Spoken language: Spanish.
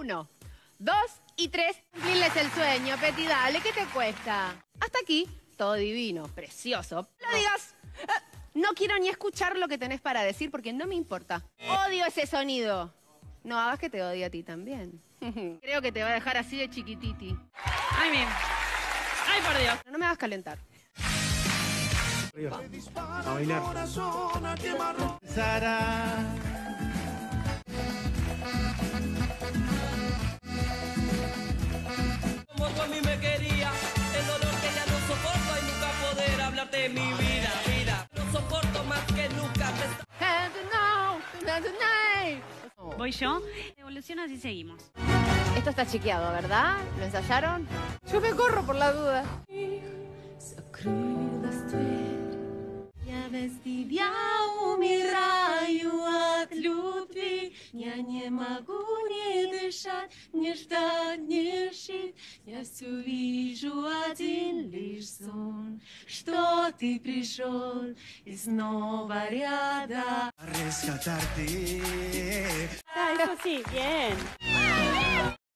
Uno, dos y tres. Cumplirles el sueño, Peti, dale, ¿qué te cuesta? Hasta aquí, todo divino, precioso. No digas, "Eh, no quiero ni escuchar lo que tenés para decir porque no me importa. Odio ese sonido. No hagas que te odie a ti también. Creo que te va a dejar así de chiquititi. Ay, mi. Ay, por Dios. No me hagas calentar. Arriba. A bailar. Voy yo. Evolucionas y seguimos. Esto está chequeado, ¿verdad? ¿Lo ensayaron? Yo me corro por la duda. Дышать, не ждать, не жить. Я все вижу один лишь сон, что ты пришел и снова рядом. Rescatarte. Ah, eso sí, bien.